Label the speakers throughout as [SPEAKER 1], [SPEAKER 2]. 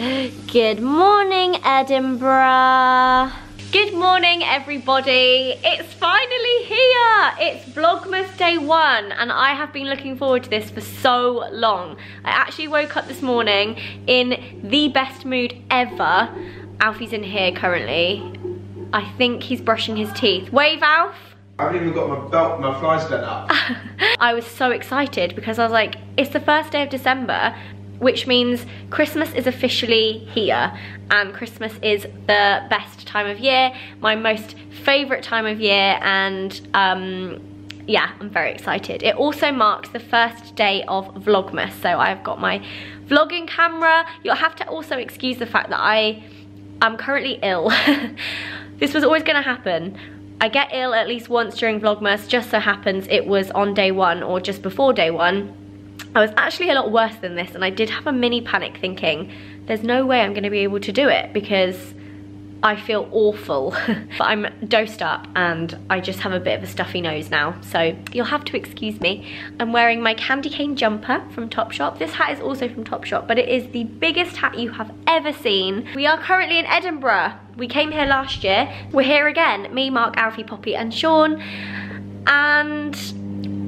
[SPEAKER 1] Good morning, Edinburgh. Good morning, everybody. It's finally here. It's Vlogmas Day 1, and I have been looking forward to this for so long. I actually woke up this morning in the best mood ever. Alfie's in here currently. I think he's brushing his teeth. Wave, Alf.
[SPEAKER 2] I haven't even got my belt, my fly stand up.
[SPEAKER 1] I was so excited because I was like, it's the first day of December, which means Christmas is officially here. And Christmas is the best time of year, my most favorite time of year. And um, yeah, I'm very excited. It also marks the first day of Vlogmas. So I've got my vlogging camera. You'll have to also excuse the fact that I am currently ill. this was always gonna happen. I get ill at least once during Vlogmas, just so happens it was on day one or just before day one. I was actually a lot worse than this and I did have a mini panic thinking, there's no way I'm gonna be able to do it because I feel awful. but I'm dosed up and I just have a bit of a stuffy nose now. So you'll have to excuse me. I'm wearing my candy cane jumper from Topshop. This hat is also from Topshop, but it is the biggest hat you have ever seen. We are currently in Edinburgh. We came here last year. We're here again. Me, Mark, Alfie, Poppy and Sean. And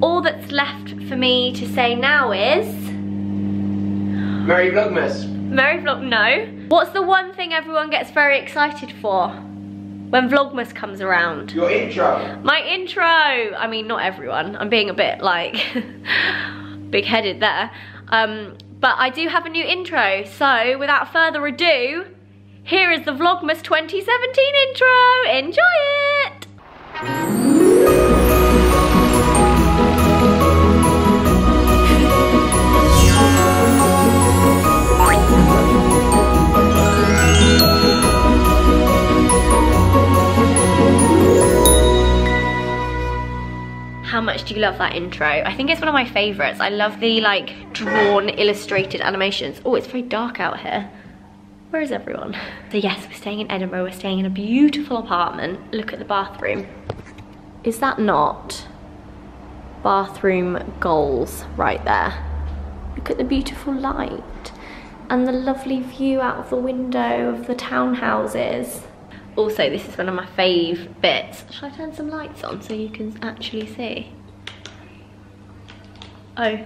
[SPEAKER 1] all that's left for me to say now is...
[SPEAKER 2] Merry Vlogmas.
[SPEAKER 1] Merry Vlog, no. What's the one thing everyone gets very excited for when Vlogmas comes around?
[SPEAKER 2] Your intro.
[SPEAKER 1] My intro. I mean, not everyone. I'm being a bit like big-headed there. Um, but I do have a new intro. So without further ado, here is the Vlogmas 2017 intro. Enjoy it. Love that intro? I think it's one of my favorites. I love the like drawn illustrated animations. Oh, it's very dark out here. Where is everyone? So yes, we're staying in Edinburgh. We're staying in a beautiful apartment. Look at the bathroom. Is that not bathroom goals right there? Look at the beautiful light and the lovely view out of the window of the townhouses. Also, this is one of my fave bits. Shall I turn some lights on so you can actually see? Oh,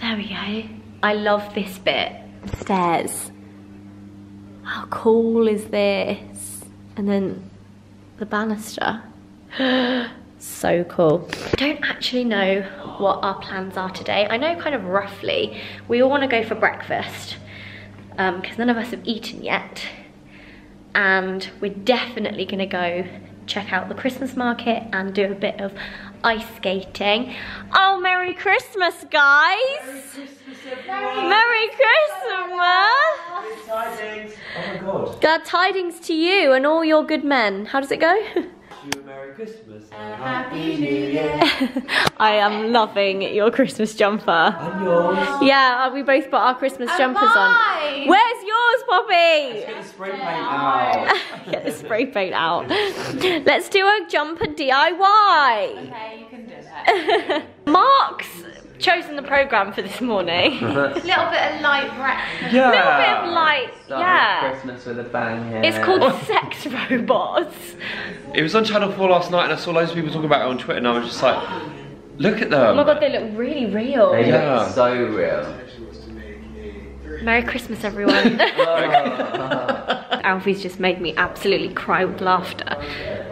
[SPEAKER 1] there we go. I love this bit. Stairs. How cool is this? And then the banister. so cool. I don't actually know what our plans are today. I know kind of roughly. We all want to go for breakfast because um, none of us have eaten yet and we're definitely gonna go check out the Christmas market and do a bit of ice skating. Oh, Merry Christmas, guys!
[SPEAKER 2] Merry Christmas, everyone.
[SPEAKER 1] Merry Christmas!
[SPEAKER 2] Good tidings. Oh my god.
[SPEAKER 1] Glad tidings to you and all your good men. How does it go?
[SPEAKER 2] You a Merry Christmas. and a Happy New Year.
[SPEAKER 1] I am loving your Christmas jumper.
[SPEAKER 2] And yours.
[SPEAKER 1] Yeah, we both put our Christmas jumpers on. Where's yours, Poppy?
[SPEAKER 2] Get the spray paint out.
[SPEAKER 1] Get the spray paint out. Let's do a jumper DIY.
[SPEAKER 3] Okay, you can do that.
[SPEAKER 1] Mark's chosen the program for this morning.
[SPEAKER 3] A little bit of light breakfast.
[SPEAKER 2] Yeah.
[SPEAKER 1] A little bit of light,
[SPEAKER 4] Start
[SPEAKER 1] yeah.
[SPEAKER 4] Christmas with a bang here.
[SPEAKER 1] It's called Sex Robots.
[SPEAKER 5] It was on Channel 4 last night and I saw loads of people talking about it on Twitter and I was just like, look at them.
[SPEAKER 1] Oh my god, they look really real.
[SPEAKER 4] They
[SPEAKER 5] Yeah.
[SPEAKER 4] look so real.
[SPEAKER 1] Merry Christmas, everyone. Alfie's just made me absolutely cry with laughter.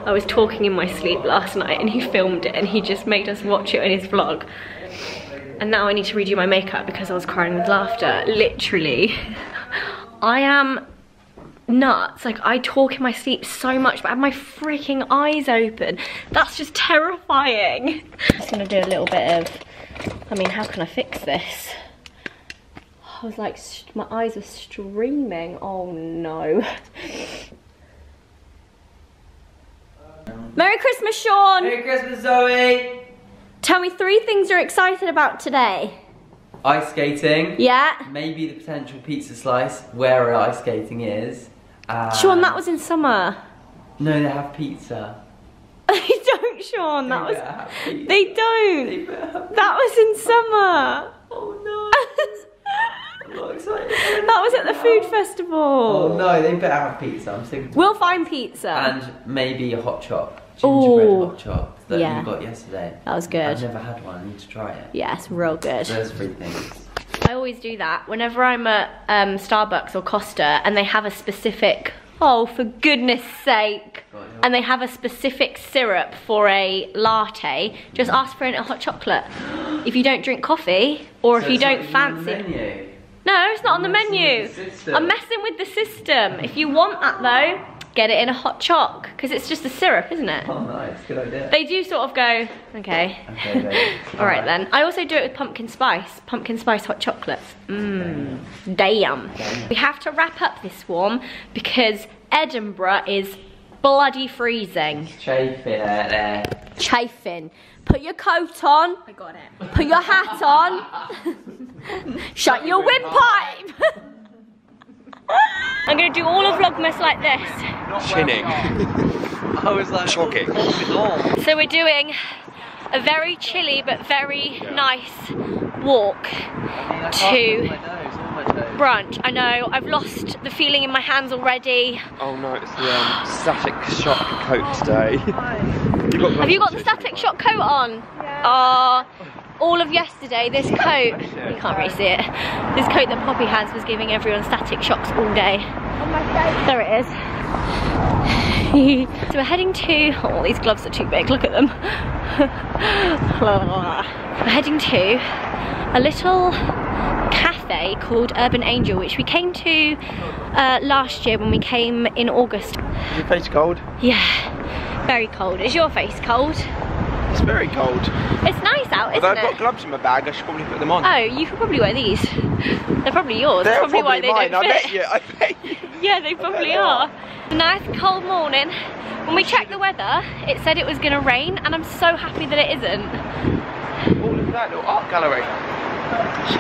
[SPEAKER 1] I was talking in my sleep last night and he filmed it and he just made us watch it in his vlog. And now I need to redo my makeup because I was crying with laughter. Literally. I am nuts. Like I talk in my sleep so much but I have my freaking eyes open. That's just terrifying. I'm just gonna do a little bit of, I mean, how can I fix this? I was like, my eyes were streaming. Oh no. Merry Christmas, Sean!
[SPEAKER 4] Merry Christmas, Zoe!
[SPEAKER 1] Tell me three things you're excited about today.
[SPEAKER 4] Ice skating.
[SPEAKER 1] Yeah?
[SPEAKER 4] Maybe the potential pizza slice where ice skating is. Uh,
[SPEAKER 1] Sean, that was in summer.
[SPEAKER 4] No, they have pizza.
[SPEAKER 1] They don't, Sean. That
[SPEAKER 4] They
[SPEAKER 1] was. They don't.
[SPEAKER 4] They
[SPEAKER 1] That was in summer.
[SPEAKER 4] Not excited.
[SPEAKER 1] That was at the food festival.
[SPEAKER 4] Oh no, they better have pizza. I'm sick. of-
[SPEAKER 1] We'll find pizza.
[SPEAKER 4] And maybe a hot choc, gingerbread
[SPEAKER 1] Ooh.
[SPEAKER 4] hot choc that
[SPEAKER 1] Yeah.
[SPEAKER 4] you got yesterday.
[SPEAKER 1] that was good.
[SPEAKER 4] I've never had one. I need to try it.
[SPEAKER 1] Yes, real good.
[SPEAKER 4] Those three things.
[SPEAKER 1] I always do that whenever I'm at um, Starbucks or Costa and they have a specific, oh, for goodness sake,
[SPEAKER 4] Go yeah.
[SPEAKER 1] and they have a specific syrup for a latte, just ask for it a hot chocolate. If you don't drink coffee or if you don't
[SPEAKER 4] even on
[SPEAKER 1] fancy.
[SPEAKER 4] Menu.
[SPEAKER 1] No, it's not on the
[SPEAKER 4] messing
[SPEAKER 1] menu.
[SPEAKER 4] the.
[SPEAKER 1] I'm messing with the system. If you want that though, get it in a hot choc because it's just a syrup, isn't it?
[SPEAKER 4] Oh nice, good idea.
[SPEAKER 1] They do sort of go, okay.
[SPEAKER 4] Okay, babe.
[SPEAKER 1] All right then. I also do it with pumpkin spice, pumpkin spice hot chocolates. Mmm, damn. We have to wrap up this warm because Edinburgh is bloody freezing.
[SPEAKER 4] Chafing out there.
[SPEAKER 1] Chafing. Put your coat on.
[SPEAKER 3] I got it.
[SPEAKER 1] Put your hat on. Shut your windpipe. I'm gonna do all of Vlogmas like this.
[SPEAKER 5] Chinning.
[SPEAKER 4] I was like,
[SPEAKER 5] Chogging.
[SPEAKER 4] oh,
[SPEAKER 1] So we're doing a very chilly but very nice walk to brunch. I know, I've lost the feeling in my hands already.
[SPEAKER 5] Oh no, it's the um, static shock coat today. you got
[SPEAKER 1] Have you got the static shock coat on? Oh, all of yesterday, this coat, you can't really see it, this coat that Poppy has was giving everyone static shocks all day. There it is. so we're heading to, oh these gloves are too big, look at them. we're heading to a little cafe called Urban Angel, which we came to uh, last year when we came in August.
[SPEAKER 5] Is your face cold?
[SPEAKER 1] Yeah, very cold. Is your face cold?
[SPEAKER 5] It's very cold.
[SPEAKER 1] It's nice out, isn't
[SPEAKER 5] Although I've
[SPEAKER 1] it?
[SPEAKER 5] got gloves in my bag, I should probably put them on.
[SPEAKER 1] Oh, you could probably wear these. They're probably yours.
[SPEAKER 5] They're
[SPEAKER 1] That's probably, why they don't
[SPEAKER 5] I
[SPEAKER 1] fit.
[SPEAKER 5] bet you, I bet you.
[SPEAKER 1] Yeah, they probably
[SPEAKER 5] they
[SPEAKER 1] are.
[SPEAKER 5] are.
[SPEAKER 1] A nice cold morning. When we checked the weather, it said it was going to rain, and I'm so happy that it isn't.
[SPEAKER 5] Oh, look at that little art gallery.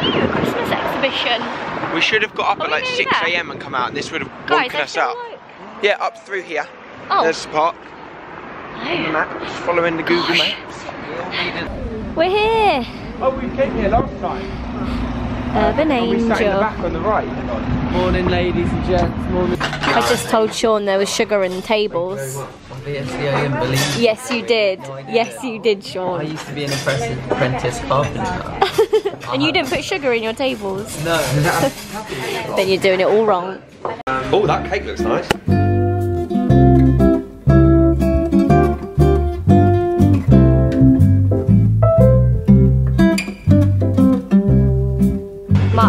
[SPEAKER 1] We Christmas exhibition?
[SPEAKER 5] We should have got up
[SPEAKER 1] Are
[SPEAKER 5] at like 6am and come out, and this would have woken us up.
[SPEAKER 1] woke.
[SPEAKER 5] Yeah, up through here.
[SPEAKER 1] Oh,
[SPEAKER 5] There's the park.
[SPEAKER 1] No.
[SPEAKER 5] Map, just following the Google
[SPEAKER 1] Gosh.
[SPEAKER 5] Maps.
[SPEAKER 1] We're here.
[SPEAKER 5] Oh, we came here last time.
[SPEAKER 1] Urban
[SPEAKER 5] We sat in the
[SPEAKER 1] Angel.
[SPEAKER 5] back on the right.
[SPEAKER 4] Morning, ladies and gents. Morning.
[SPEAKER 1] I just told Sean there was sugar in the tables.
[SPEAKER 4] Obviously, I didn't believe.
[SPEAKER 1] Yes, you did.
[SPEAKER 4] No, I didn't.
[SPEAKER 1] Yes, you did, Sean.
[SPEAKER 4] I used to be an apprentice, apprentice carpenter.
[SPEAKER 1] And you didn't put sugar in your tables.
[SPEAKER 4] no.
[SPEAKER 1] Then you're doing it all wrong.
[SPEAKER 5] Oh, that cake looks nice.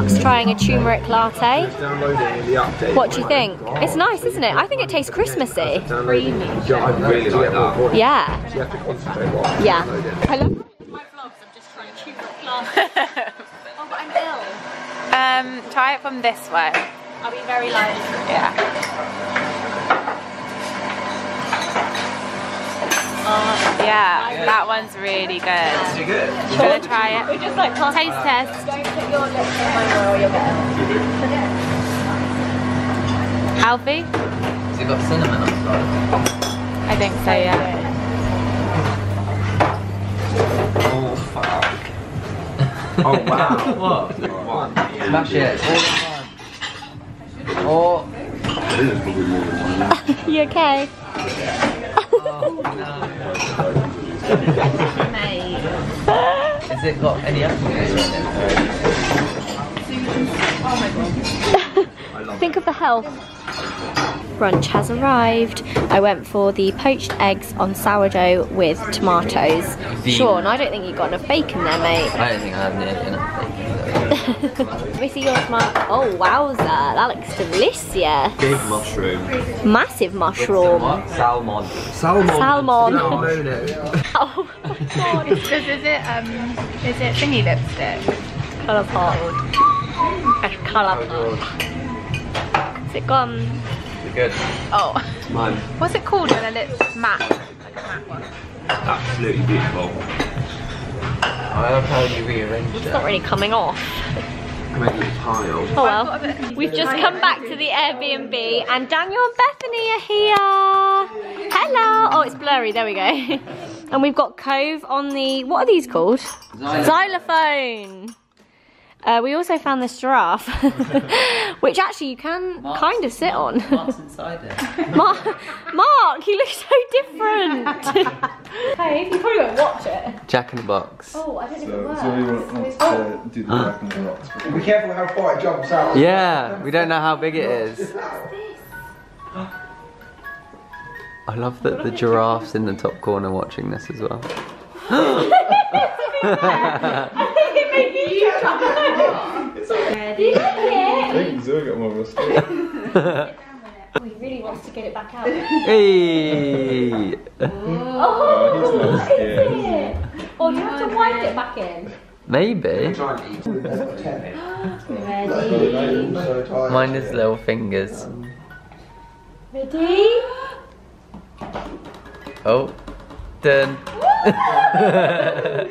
[SPEAKER 1] Mark's trying a turmeric latte.
[SPEAKER 6] Downloading the update.
[SPEAKER 1] What do you think? It's nice, isn't it? I think it tastes Christmassy.
[SPEAKER 6] Creamy. I really like that.
[SPEAKER 1] Yeah.
[SPEAKER 6] You have to concentrate while I'm
[SPEAKER 1] Yeah.
[SPEAKER 6] downloading.
[SPEAKER 1] I love my vlogs. I'm just trying turmeric latte. oh, but I'm ill.
[SPEAKER 3] Um, try it from this way.
[SPEAKER 1] I'll be very light.
[SPEAKER 3] Yeah. Yeah, that one's really good.
[SPEAKER 4] You're good.
[SPEAKER 3] You wanna try it?
[SPEAKER 1] We're just like
[SPEAKER 3] Taste test.
[SPEAKER 1] Don't put your lips on my roll, you'll get
[SPEAKER 3] Alfie?
[SPEAKER 4] Has it got cinnamon on top?
[SPEAKER 3] I think so, yeah.
[SPEAKER 6] Oh, fuck. Oh, wow.
[SPEAKER 4] what?
[SPEAKER 6] One.
[SPEAKER 4] Smash it. Or.
[SPEAKER 1] You okay?
[SPEAKER 4] Oh, no. Has it got any apple juice in it?
[SPEAKER 1] Think of the health. Brunch has arrived. I went for the poached eggs on sourdough with tomatoes.
[SPEAKER 4] Vegan.
[SPEAKER 1] Sean, I don't think you got enough bacon there, mate.
[SPEAKER 4] I don't think I have enough.
[SPEAKER 1] Let me see yours, Mark. Oh, wowza. That looks delicious.
[SPEAKER 6] Big mushroom.
[SPEAKER 1] Massive mushroom.
[SPEAKER 4] What? Salmon.
[SPEAKER 6] Salmon.
[SPEAKER 1] Salmon.
[SPEAKER 6] Download it.
[SPEAKER 1] Oh, God.
[SPEAKER 3] Does, is it, um, is it thingy lipstick?
[SPEAKER 1] ColourPop. A ColourPop. Is it gone?
[SPEAKER 4] Is it good?
[SPEAKER 3] Oh.
[SPEAKER 6] Mine.
[SPEAKER 3] What's it called when a lip's matte? Like a matte one.
[SPEAKER 6] Absolutely beautiful.
[SPEAKER 4] I love how you rearranged
[SPEAKER 1] It's
[SPEAKER 4] it.
[SPEAKER 1] not really coming off.
[SPEAKER 6] Make you tile.
[SPEAKER 1] Oh well. We've just come back to the Airbnb and Daniel and Bethany are here. Hello. Oh, it's blurry. There we go. And we've got Cove on the, what are these called? Xylophone. Uh, we also found this giraffe, which actually you can
[SPEAKER 4] Mark's-
[SPEAKER 1] kind of sit on.
[SPEAKER 4] Mark's inside it.
[SPEAKER 1] Mark, Mark, you look so different. hey, you probably won't watch it.
[SPEAKER 4] Jack in the Box.
[SPEAKER 1] Oh, I don't know if it
[SPEAKER 7] So Zoe
[SPEAKER 1] works.
[SPEAKER 7] wants to do the Jack in the Box.
[SPEAKER 8] Be careful how far it jumps out.
[SPEAKER 4] Yeah, we don't know how big it is. I love that the giraffe's in the top corner watching this as well.
[SPEAKER 7] I think Zoe got more a.
[SPEAKER 1] He really wants to get it back out.
[SPEAKER 4] hey!
[SPEAKER 7] Oh, he's not scared.
[SPEAKER 1] Oh, you have to wind it back in.
[SPEAKER 4] Maybe.
[SPEAKER 8] Try and eat.
[SPEAKER 1] Ready?
[SPEAKER 8] So tired.
[SPEAKER 4] Mind his little fingers.
[SPEAKER 1] Ready?
[SPEAKER 4] Oh. Done.
[SPEAKER 1] I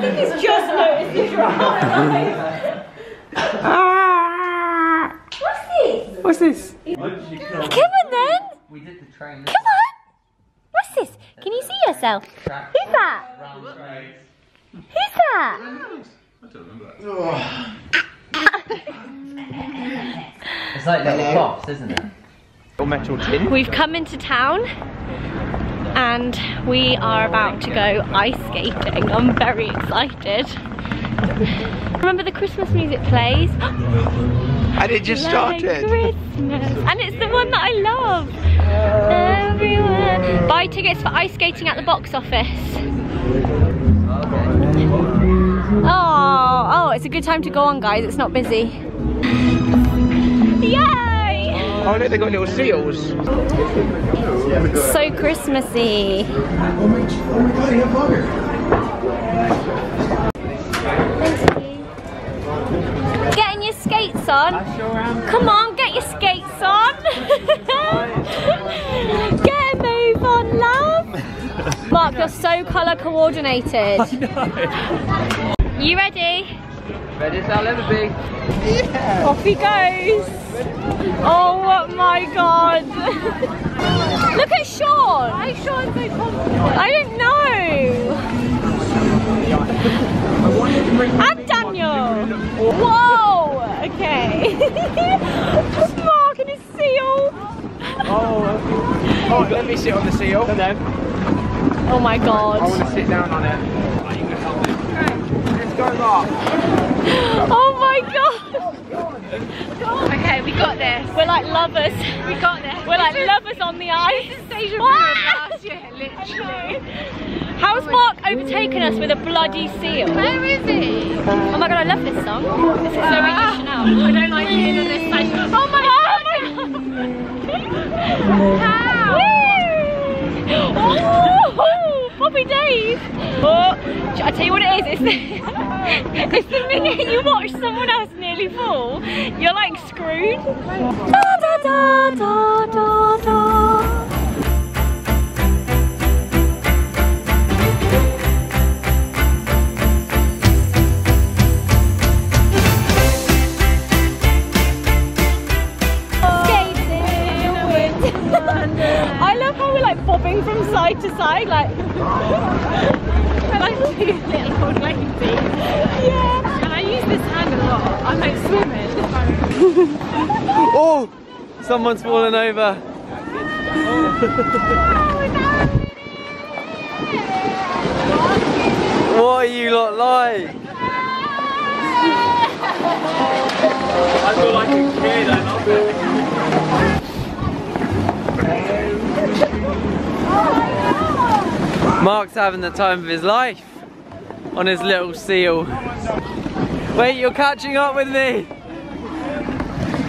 [SPEAKER 1] think he's just noticed the giraffe. What's this?
[SPEAKER 4] What's this?
[SPEAKER 1] Come on then.
[SPEAKER 4] We did the train.
[SPEAKER 1] Come on. What's this? Can you see yourself? Who's that? Who's that?
[SPEAKER 4] It's like little props, isn't it?
[SPEAKER 6] Or metal tin.
[SPEAKER 1] We've come into town and we are about to go ice skating. I'm very excited. Remember the Christmas music plays?
[SPEAKER 6] And it just
[SPEAKER 1] Like
[SPEAKER 6] started.
[SPEAKER 1] Christmas. And it's the one that I love. Everywhere. Buy tickets for ice skating at the box office. Oh, oh, it's a good time to go on, guys. It's not busy. Yay!
[SPEAKER 6] Oh look, they got little seals.
[SPEAKER 1] So Christmassy. oh Getting your skates on. Come on, get your skates on. get a move on, love. Mark, you're so colour coordinated. You ready?
[SPEAKER 4] Ready as I'll ever be.
[SPEAKER 1] Off he goes. Oh my god. Look at Sean. Why is Sean so confident? I don't know. And Daniel. Whoa. Okay. Mark and his seal.
[SPEAKER 6] Oh, oh, let me sit on the seal. No, no.
[SPEAKER 1] Oh my
[SPEAKER 6] I
[SPEAKER 1] god.
[SPEAKER 6] want to sit down on it. Let's go, Mark.
[SPEAKER 1] Oh my god. Okay, we got this. We're like lovers. We got this. We're like lovers on the ice. This is last year, literally. How's Mark overtaken us with a bloody seal? Where is he? Oh my god, I love this song. This is Zoe ah. Deschanel. I don't like being on this side. Oh my god! How? Oh, Poppy Dave! Oh, I tell you what it is, it's it's the minute you watch someone else nearly fall, you're like screwed. Da, da, da, I love how we're like bobbing from side to side, like. we're like two little old ladies. Yeah. And I use this hand a lot. I'm like swimming.
[SPEAKER 4] Oh! Someone's fallen over. what are you lot like?
[SPEAKER 5] I feel like a kid, I love it.
[SPEAKER 4] Mark's having the time of his life on his little seal. Wait, you're catching up with me.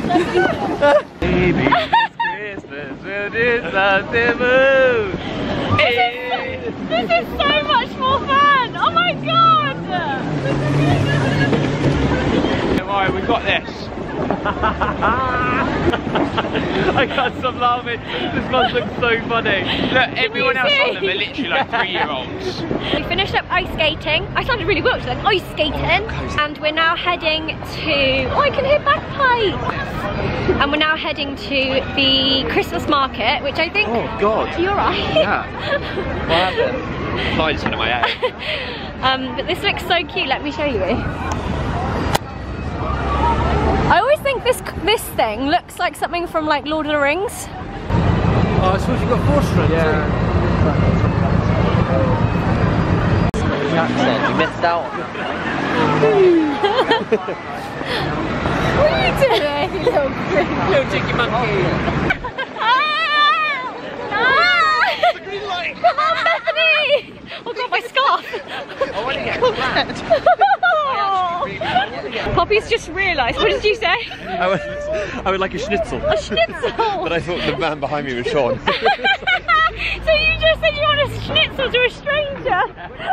[SPEAKER 5] Baby, this Christmas we'll do something. Hey.
[SPEAKER 1] This is so much more fun! Oh my god!
[SPEAKER 5] Don't worry, we got this. I can't stop laughing. This must look so funny. Look, everyone else on them are literally like three year olds.
[SPEAKER 1] We finished up ice skating. I sounded really well, like ice skating. And we're now heading to, oh I can hear bagpipes. And we're now heading to the Christmas market, which I think,
[SPEAKER 5] Oh god.
[SPEAKER 1] you're right.
[SPEAKER 5] Yeah. What happened? Flies into my head.
[SPEAKER 1] um, but this looks so cute, let me show you. This this thing looks like something from like Lord of the Rings.
[SPEAKER 4] Oh, I suppose you've got four strands. Yeah. Accent, you missed out
[SPEAKER 1] What are you doing, you little
[SPEAKER 4] Little cheeky monkey.
[SPEAKER 1] Ah! Ah! Come on, Bethany! Oh god, my scarf! I want to get Poppy's just realised. What did you say?
[SPEAKER 6] I would, I would like a schnitzel.
[SPEAKER 1] A schnitzel!
[SPEAKER 6] But I thought the man behind me was Sean.
[SPEAKER 1] so you just said you want a schnitzel to a stranger?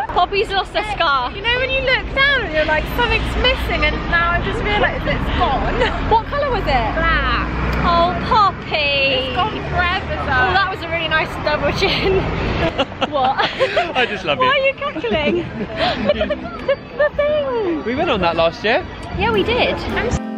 [SPEAKER 1] Poppy's lost a scarf.
[SPEAKER 3] You know when you look down and you're like, something's missing and now I've just realised it's gone.
[SPEAKER 1] What colour was it?
[SPEAKER 3] Black.
[SPEAKER 1] Oh, Poppy!
[SPEAKER 3] It's gone forever
[SPEAKER 1] Oh,
[SPEAKER 3] though.
[SPEAKER 1] that was a really nice double chin. What?
[SPEAKER 6] I just love it.
[SPEAKER 1] Why are
[SPEAKER 6] you.
[SPEAKER 1] you cackling? Look at the, the, the thing.
[SPEAKER 5] We went on that last year.
[SPEAKER 1] Yeah, we did.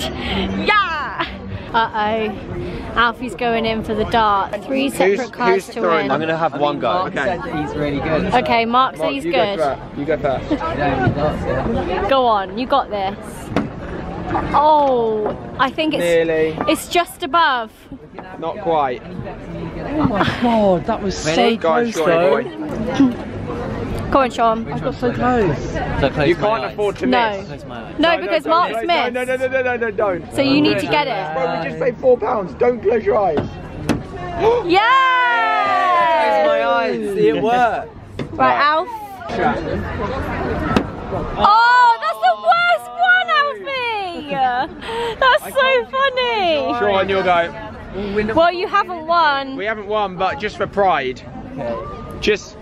[SPEAKER 1] Yeah! Uh-oh. Alfie's going in for the dart. Three separate cards to win.
[SPEAKER 6] I'm gonna have one go.
[SPEAKER 4] Okay. He's really good.
[SPEAKER 1] Okay, Mark said he's
[SPEAKER 8] you
[SPEAKER 1] good.
[SPEAKER 8] first. You go first.
[SPEAKER 4] Yeah, he does, yeah.
[SPEAKER 1] Go on, you got this. Oh, I think it's
[SPEAKER 8] Nearly.
[SPEAKER 1] it's just above.
[SPEAKER 8] Not quite.
[SPEAKER 5] Oh my god, that was
[SPEAKER 4] Really?
[SPEAKER 8] Go on, Shawnee boy.
[SPEAKER 1] Go on, Sean.
[SPEAKER 4] I got so close So close.
[SPEAKER 8] You
[SPEAKER 4] my
[SPEAKER 8] can't
[SPEAKER 4] eyes.
[SPEAKER 8] afford to
[SPEAKER 1] No.
[SPEAKER 8] miss.
[SPEAKER 4] Close my eyes.
[SPEAKER 1] No, because
[SPEAKER 8] no,
[SPEAKER 1] Mark's
[SPEAKER 8] no,
[SPEAKER 1] missed.
[SPEAKER 8] No, no, no, no, no, no, don't.
[SPEAKER 1] So you need to get it.
[SPEAKER 8] Bro, we just paid four pounds. Don't close your eyes.
[SPEAKER 1] Yeah!
[SPEAKER 4] Close my eyes. See it work.
[SPEAKER 1] Right, Alf. Oh, that's the worst one, Alfie! That's so funny.
[SPEAKER 8] Sean, you'll go.
[SPEAKER 1] Well, you haven't won.
[SPEAKER 8] We haven't won, but just for pride. Just,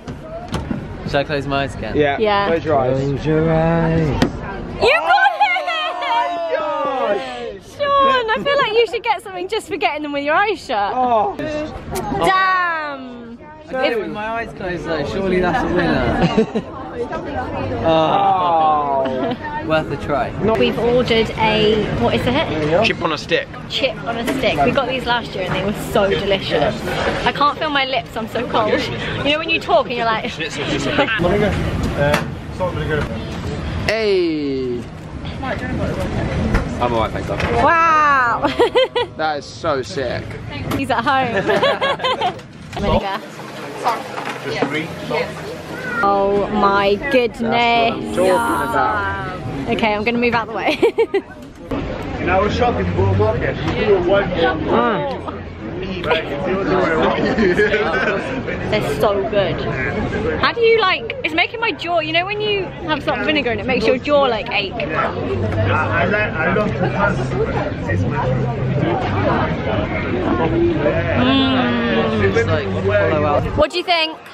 [SPEAKER 4] Shall I close my eyes again?
[SPEAKER 8] yeah.
[SPEAKER 1] Yeah.
[SPEAKER 8] Close your eyes.
[SPEAKER 4] Close your eyes.
[SPEAKER 1] You got oh it! Sean, I feel like you should get something just for getting them with your eyes shut.
[SPEAKER 8] Oh.
[SPEAKER 1] Damn!
[SPEAKER 4] I did it with my eyes closed though. Surely that's a winner. oh,
[SPEAKER 8] oh.
[SPEAKER 4] worth a try.
[SPEAKER 1] We've ordered a, what is it?
[SPEAKER 8] Chip on a stick.
[SPEAKER 1] Chip on a stick. We got these last year and they were so delicious. I can't feel my lips, I'm so cold. You know when you talk and you're like...
[SPEAKER 8] Hey. I'm alright, thanks. love.
[SPEAKER 1] wow!
[SPEAKER 8] That is so sick.
[SPEAKER 1] He's at home. Vinegar. Oh my goodness. Okay, I'm gonna move out of the way.
[SPEAKER 6] And I was shopping Bull Market. You were one
[SPEAKER 1] They're so good. How do you like, it's making my jaw, you know when you have salt and vinegar and it makes your jaw like ache?
[SPEAKER 6] I, I, like, I love to pass this
[SPEAKER 4] It's like.
[SPEAKER 1] What do you think?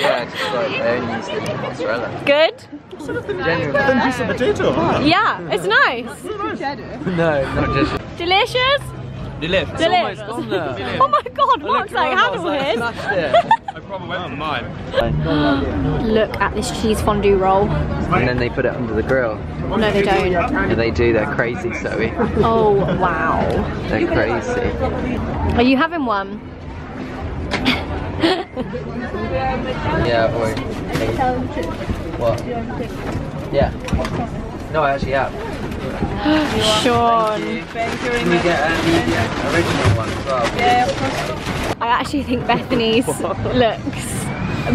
[SPEAKER 4] Yeah, just like they only used it in mozzarella.
[SPEAKER 1] Good?
[SPEAKER 4] Genuinely.
[SPEAKER 6] Just a potato.
[SPEAKER 1] Yeah, it's nice.
[SPEAKER 4] No, not just.
[SPEAKER 1] Delicious?
[SPEAKER 4] Delicious. It's
[SPEAKER 1] Delicious.
[SPEAKER 4] almost gone there.
[SPEAKER 1] Oh my god, Mark's like,
[SPEAKER 4] around, I was
[SPEAKER 1] handle
[SPEAKER 4] like,
[SPEAKER 1] it.
[SPEAKER 4] smashed it.
[SPEAKER 6] I probably went on mine.
[SPEAKER 1] Look at this cheese fondue roll.
[SPEAKER 4] And then they put it under the grill.
[SPEAKER 1] No, they don't.
[SPEAKER 4] Yeah, they do. They're crazy, Zoe.
[SPEAKER 1] Oh, wow.
[SPEAKER 4] They're crazy.
[SPEAKER 1] Are you having one?
[SPEAKER 4] Yeah, boy. What? Yeah. No, I actually have.
[SPEAKER 1] Sean.
[SPEAKER 4] Can we get uh, original one as well?
[SPEAKER 1] yeah I actually think Bethany's looks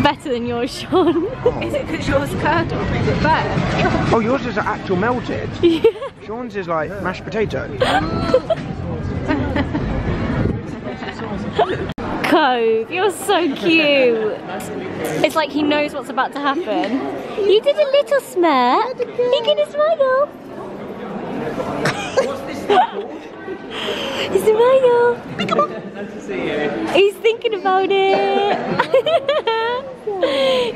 [SPEAKER 1] better than yours, Sean.
[SPEAKER 3] Is it because yours curdled? Is it better?
[SPEAKER 8] Oh, yours is actual melted. Yeah. Sean's is like mashed potato.
[SPEAKER 1] Cove, you're so cute. It's like he knows what's about to happen. You did a little smirk. He gonna smile. Smile. He's thinking about it.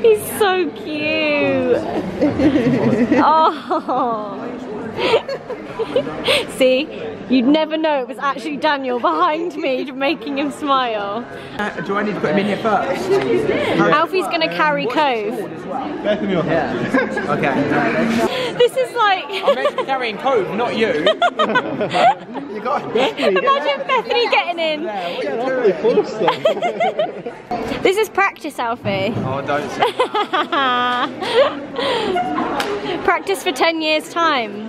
[SPEAKER 1] He's so cute. Oh. See, you'd never know it was actually Daniel behind me making him smile.
[SPEAKER 8] Uh, do I need to put him in here first?
[SPEAKER 1] Alfie's gonna carry Cove.
[SPEAKER 7] Bethany will help you.
[SPEAKER 8] Okay.
[SPEAKER 1] This is like.
[SPEAKER 8] I'm meant to be carrying Cove, not you.
[SPEAKER 7] You got Bethany.
[SPEAKER 1] Imagine Bethany getting in.
[SPEAKER 7] Really close.
[SPEAKER 1] This is practice, Alfie.
[SPEAKER 8] Oh, don't say
[SPEAKER 1] practice for 10 years' time.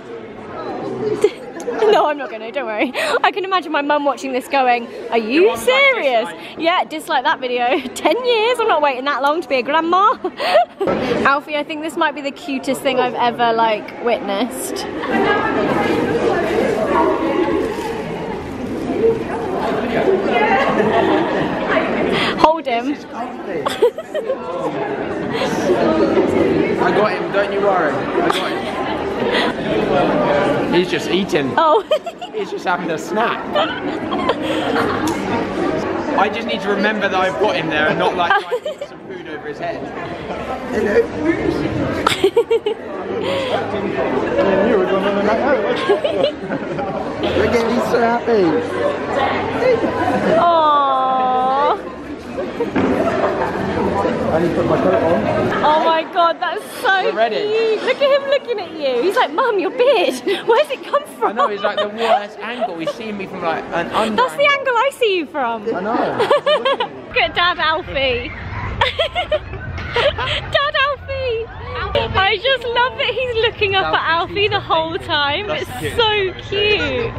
[SPEAKER 1] no, I'm not gonna, don't worry. I can imagine my mum watching this going, Are you serious? Yeah, dislike that video. 10 years? I'm not waiting that long to be a grandma. Alfie, I think this might be the cutest thing I've ever like witnessed. Hold him.
[SPEAKER 8] I got him, don't you worry. I got him. He's just eating.
[SPEAKER 1] Oh.
[SPEAKER 8] He's just having a snack. I just need to remember that I've got him there and not like try some food over his head. Hello.
[SPEAKER 7] You were going on a night out.
[SPEAKER 8] Look at he's so happy.
[SPEAKER 1] Aww.
[SPEAKER 7] I need to put my coat on.
[SPEAKER 1] Oh my god, that's so
[SPEAKER 8] We're ready.
[SPEAKER 1] cute. Look at him looking at you. He's like, Mum, your beard. Where's it come from?
[SPEAKER 8] I know, it's like the worst angle. He's seeing me from like an under
[SPEAKER 1] That's the angle I see you from.
[SPEAKER 8] I know.
[SPEAKER 1] Look at Dad Alfie. Dad Alfie. I just love that he's looking up at Alfie the whole time. It's so cute.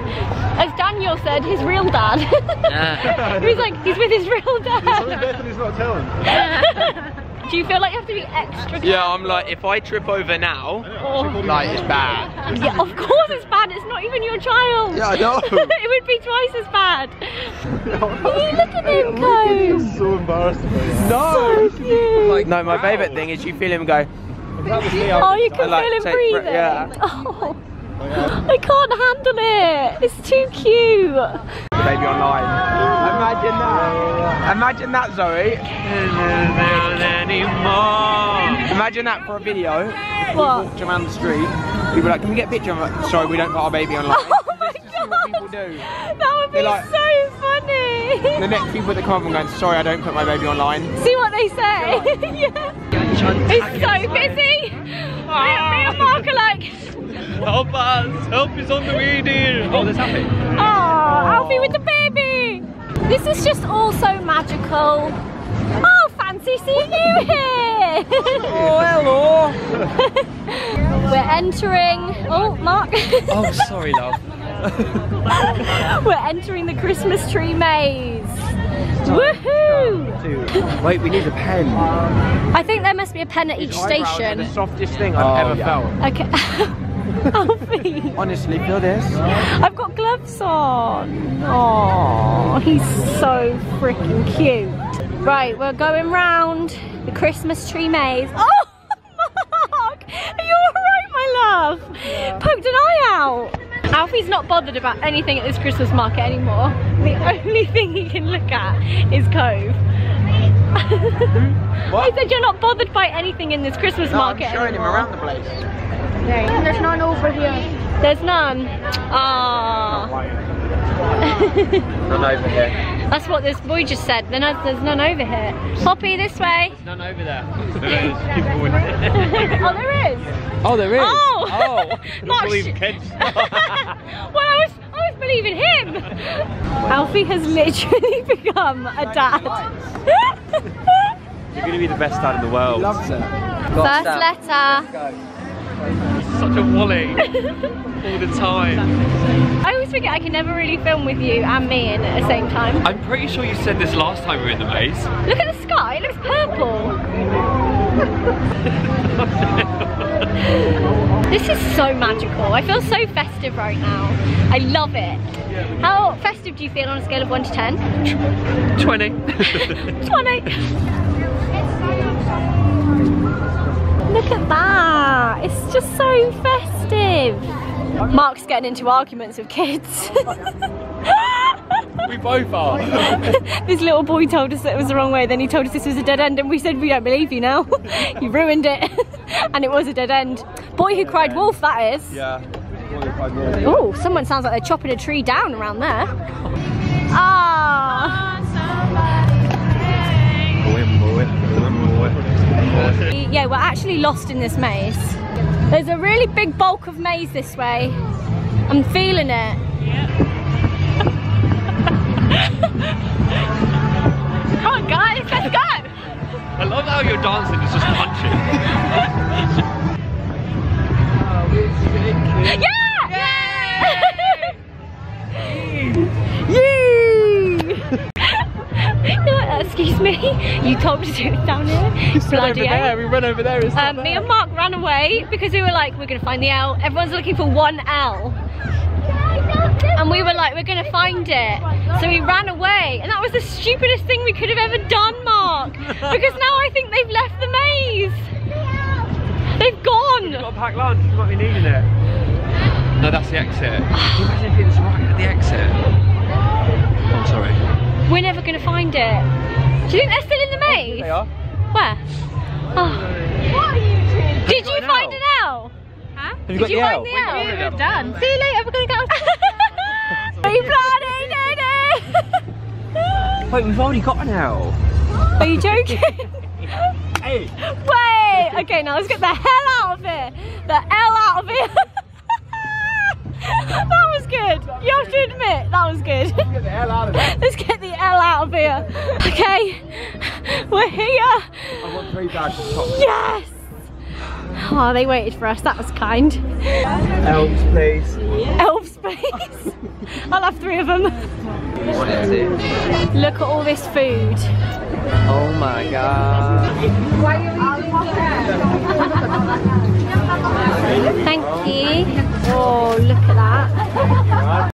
[SPEAKER 1] As Daniel said, his real dad. he was like, he's with his real
[SPEAKER 7] Sorry,
[SPEAKER 1] dad.
[SPEAKER 7] Bethany's not telling.
[SPEAKER 1] Do you feel like you have to be extra
[SPEAKER 5] Yeah, I'm like, if I trip over now,
[SPEAKER 1] Oh.
[SPEAKER 8] like it's bad.
[SPEAKER 1] Yeah, of course it's bad. It's not even your child.
[SPEAKER 8] Yeah, I know.
[SPEAKER 1] it would be twice as bad. Look at him go.
[SPEAKER 7] so embarrassed about it.
[SPEAKER 1] So cute.
[SPEAKER 8] No, my favourite thing is you feel him go.
[SPEAKER 1] Oh, you can
[SPEAKER 8] like
[SPEAKER 1] feel him breathing.
[SPEAKER 8] yeah.
[SPEAKER 1] Oh, I can't handle it. It's too cute.
[SPEAKER 8] Baby online. Imagine that. Imagine that, Zoe. Imagine that for a video.
[SPEAKER 1] What?
[SPEAKER 8] Walked around the street. People are like, can we get a picture? I'm like, sorry, we don't put our baby online.
[SPEAKER 1] Oh my
[SPEAKER 8] This is what people
[SPEAKER 1] god.
[SPEAKER 8] do.
[SPEAKER 1] That would be
[SPEAKER 8] like-
[SPEAKER 1] so funny.
[SPEAKER 8] The next people that come up and going, sorry, I don't put my baby online.
[SPEAKER 1] See what they say. yeah. He's so busy. Me, me and Mark are like,
[SPEAKER 5] help us, help is on the way, dear. Oh, there's happy.
[SPEAKER 1] Oh, ah, Alfie with the baby! This is just all so magical. Oh, fancy seeing you here!
[SPEAKER 8] Oh, hello.
[SPEAKER 1] We're entering. Oh, Mark.
[SPEAKER 5] Oh, sorry, love.
[SPEAKER 1] We're entering the Christmas tree maze. Woohoo!
[SPEAKER 8] Wait, we need a pen.
[SPEAKER 1] I think there must be a pen at each station.
[SPEAKER 8] the softest thing I've
[SPEAKER 5] Oh,
[SPEAKER 8] ever
[SPEAKER 5] yeah.
[SPEAKER 8] felt.
[SPEAKER 1] Okay. Alfie,
[SPEAKER 8] Honestly, feel this.
[SPEAKER 1] I've got gloves on. Oh, he's so freaking cute. Right, we're going round the Christmas tree maze. Oh, Mark, are you alright, my love? Poked an eye out. Alfie's not bothered about anything at this Christmas market anymore. The only thing he can look at is Cove. I said you're not bothered by anything in this Christmas
[SPEAKER 8] No, I'm
[SPEAKER 1] market
[SPEAKER 8] showing him around the place.
[SPEAKER 1] There's none over here. There's none. Ah.
[SPEAKER 8] None over here.
[SPEAKER 1] That's what this boy just said. There's none, there's none over here. Poppy, this way.
[SPEAKER 5] None over there.
[SPEAKER 1] oh, there is.
[SPEAKER 5] oh, there is.
[SPEAKER 1] Oh.
[SPEAKER 5] Oh.
[SPEAKER 1] Mark,
[SPEAKER 5] believe kids.
[SPEAKER 1] well, I was, I was believing him. Alfie has literally become a dad.
[SPEAKER 5] You're going to be the best dad in the world.
[SPEAKER 8] Loves it.
[SPEAKER 1] First letter.
[SPEAKER 5] Such a mm. wally. All the time.
[SPEAKER 1] I always forget I can never really film with you and me in at the same time.
[SPEAKER 5] I'm pretty sure you said this last time we were in the maze.
[SPEAKER 1] Look at the sky, it looks purple. this is so magical. I feel so festive right now. I love it. How festive do you feel on a scale of 1 to 10?
[SPEAKER 5] 20.
[SPEAKER 1] 20. Look at that. It's just so festive. Mark's getting into arguments with kids.
[SPEAKER 8] We both are.
[SPEAKER 9] this little boy told us that it was the wrong way. Then he told us this was a dead end, and we said we don't believe you now. you ruined it, and it was a dead end. Boy who cried wolf. That is.
[SPEAKER 8] Yeah.
[SPEAKER 9] Oh, someone sounds like they're chopping a tree down around there. Ah. Yeah, we're actually lost in this maze. There's a really big bulk of maze this way. I'm feeling it. Come on, guys, let's go.
[SPEAKER 5] I love how you're dancing, it's just punching.
[SPEAKER 9] Yeah! Excuse me, you told me to do it down here. Bloody
[SPEAKER 8] over
[SPEAKER 9] hell.
[SPEAKER 8] there, we run over there. It's not
[SPEAKER 9] Um, me and Mark ran away because we were like, we're gonna find the L. Everyone's looking for one L. And we were like, we're gonna find it. So we ran away. And that was the stupidest thing we could have ever done, Mark. Because now I think they've left the maze. They've gone.
[SPEAKER 5] Got a packed lunch, you might be needing it. No, that's the exit. Can you imagine if it's right at the exit? Oh, I'm sorry.
[SPEAKER 9] We're never gonna find it. Do you think they're still in the maze?
[SPEAKER 8] They are.
[SPEAKER 9] Where? Oh. Did you
[SPEAKER 5] got an
[SPEAKER 9] find
[SPEAKER 5] L?
[SPEAKER 9] an L? Huh?
[SPEAKER 8] you got
[SPEAKER 9] Did you
[SPEAKER 8] the
[SPEAKER 9] find
[SPEAKER 8] L?
[SPEAKER 9] the
[SPEAKER 8] Wait,
[SPEAKER 9] L?
[SPEAKER 8] wait, wait, wait.
[SPEAKER 9] done. See you later. We're gonna go. we bloody did it!
[SPEAKER 8] Wait, we've already got an L.
[SPEAKER 9] Are you joking?
[SPEAKER 8] Hey.
[SPEAKER 9] Wait. Okay, now let's get the hell out of here. The L out of here. that was good. You have to admit that was good.
[SPEAKER 8] Get the hell out of there.
[SPEAKER 9] Let's get the L out of here. Okay, we're here.
[SPEAKER 8] I want three bags of chocolate.
[SPEAKER 9] Yes. Oh, they waited for us. That was kind.
[SPEAKER 8] Elves, please.
[SPEAKER 9] Elves, please. I'll have three of them.
[SPEAKER 4] What is it?
[SPEAKER 9] Look at all this food.
[SPEAKER 4] Oh my god.
[SPEAKER 9] Thank you. Oh, look at that.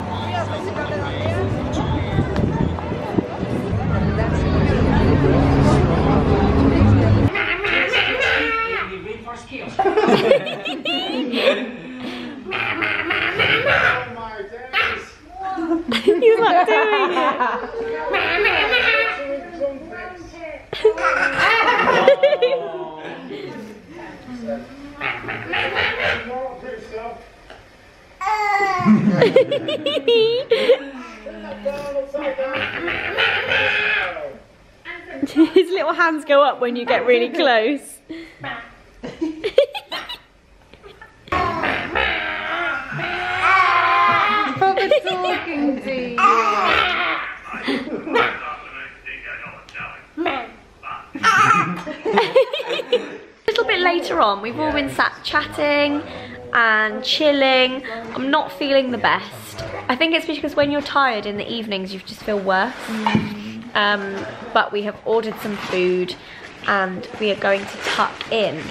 [SPEAKER 9] Doing it. His little hands go up when you get really close.
[SPEAKER 1] A little bit later on, we've all been sat chatting and chilling. I'm not feeling the best. I think it's because when you're tired in the evenings, you just feel worse. Um, but we have ordered some food and we are going to tuck in.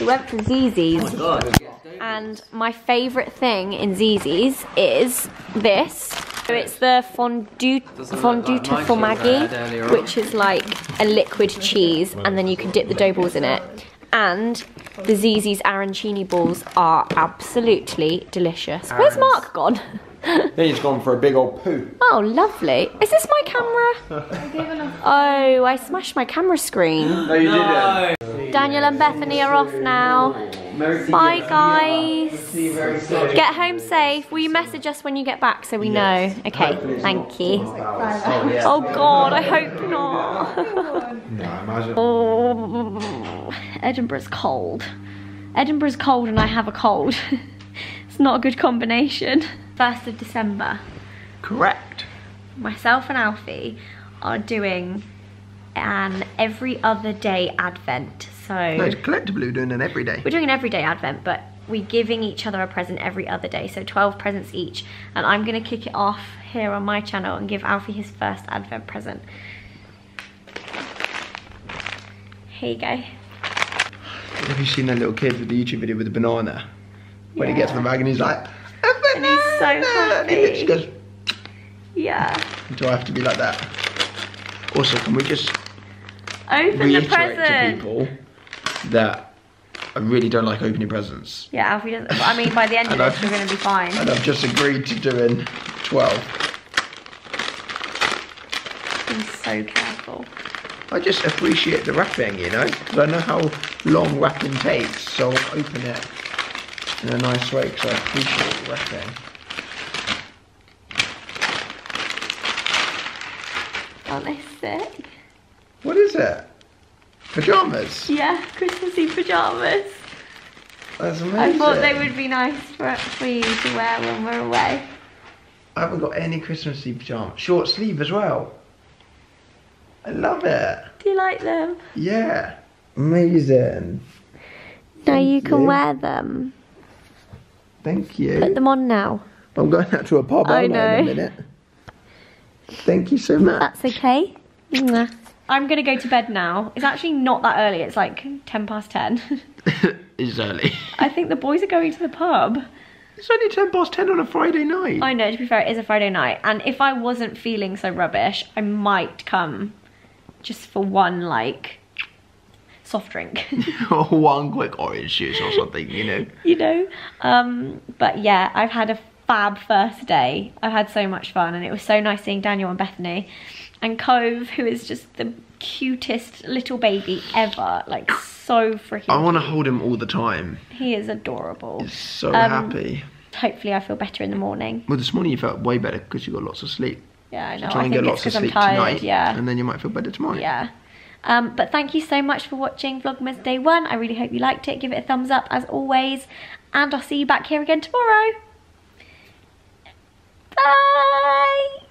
[SPEAKER 1] We went for Zizi's. And my favourite thing in Zizi's is this. So it's the fondue, fondue
[SPEAKER 4] like my
[SPEAKER 1] for Maggie,
[SPEAKER 4] had earlier on.
[SPEAKER 1] which is like a liquid cheese, and then you can dip the dough balls in it. And the Zizi's arancini balls are absolutely delicious. Where's Mark gone?
[SPEAKER 8] He's gone for a big old poo.
[SPEAKER 1] Oh, lovely. Is this my camera? Oh, I smashed my camera screen.
[SPEAKER 8] No, you didn't.
[SPEAKER 1] Daniel and Bethany are off now. Bye, guys. Get home safe. Will you message us when you get back so we know? Okay, thank you. Oh, God, I hope not.
[SPEAKER 7] No, imagine.
[SPEAKER 1] Oh, Edinburgh's cold. Edinburgh's cold and I have a cold. it's not a good combination. 1st of December.
[SPEAKER 8] Correct.
[SPEAKER 1] myself and Alfie are doing an every other day advent. So
[SPEAKER 8] No, it's collectively doing an everyday.
[SPEAKER 1] we're doing an everyday advent, but we're giving each other a present every other day. So 12 presents each. And I'm gonna kick it off here on my channel and give Alfie his first advent present. Here you go.
[SPEAKER 8] Have you seen that little kid with the YouTube video with the banana? When he gets the bag and he's like,
[SPEAKER 1] And he's so
[SPEAKER 8] banana. And he
[SPEAKER 1] happy.
[SPEAKER 8] goes,
[SPEAKER 1] Yeah.
[SPEAKER 8] do I have to be like that? Also, can we just
[SPEAKER 1] Open the
[SPEAKER 8] reiterate to
[SPEAKER 1] present.
[SPEAKER 8] people that I really don't like opening presents.
[SPEAKER 1] Yeah, Alfie doesn't. I mean, by the end of this, you're gonna be fine.
[SPEAKER 8] And I've just agreed to doing 12.
[SPEAKER 1] been so careful.
[SPEAKER 8] I just appreciate the wrapping, you know, because I know how long wrapping takes, so I'll open it in a nice way because I appreciate the wrapping.
[SPEAKER 1] Aren't they sick?
[SPEAKER 8] What is it? Pajamas?
[SPEAKER 1] Yeah, Christmassy pyjamas.
[SPEAKER 8] That's amazing.
[SPEAKER 1] I thought they would be nice for, for you to wear when we're away.
[SPEAKER 8] I haven't got any Christmassy pajamas. Short sleeve as well. I love it.
[SPEAKER 1] Do you like them?
[SPEAKER 8] Yeah. Amazing.
[SPEAKER 1] Now you can
[SPEAKER 8] you.
[SPEAKER 1] wear them.
[SPEAKER 8] Thank you.
[SPEAKER 1] Put them on now.
[SPEAKER 8] I'm going out to a pub,
[SPEAKER 1] I
[SPEAKER 8] aren't in
[SPEAKER 1] know.
[SPEAKER 8] a minute? Thank you so much.
[SPEAKER 1] That's okay. Mwah. I'm gonna go to bed now. It's actually not that early. It's like 10 past 10.
[SPEAKER 8] it's early.
[SPEAKER 1] I think the boys are going to the pub.
[SPEAKER 8] It's only 10 past 10 on a Friday night.
[SPEAKER 1] I know, to be fair, it is a Friday night. And if I wasn't feeling so rubbish, I might come just for one, like, soft drink.
[SPEAKER 8] or one quick orange juice or something, you know.
[SPEAKER 1] you know? Um, but yeah, I've had a fab first day. I've had so much fun and it was so nice seeing Daniel and Bethany. And Cove, who is just the cutest little baby ever. Like, so freaking
[SPEAKER 8] I want to hold him all the time.
[SPEAKER 1] He is adorable.
[SPEAKER 8] He's so
[SPEAKER 1] Um,
[SPEAKER 8] happy.
[SPEAKER 1] Hopefully I feel better in the morning.
[SPEAKER 8] Well, this morning you felt way better because you got lots of sleep.
[SPEAKER 1] Yeah, I know.
[SPEAKER 8] Try
[SPEAKER 1] I
[SPEAKER 8] and get lots of sleep
[SPEAKER 1] tired.
[SPEAKER 8] tonight.
[SPEAKER 1] Yeah.
[SPEAKER 8] And then you might feel better tomorrow.
[SPEAKER 1] Yeah. Um, but thank you so much for watching Vlogmas Day 1. I really hope you liked it. Give it a thumbs up as always. And I'll see you back here again tomorrow. Bye!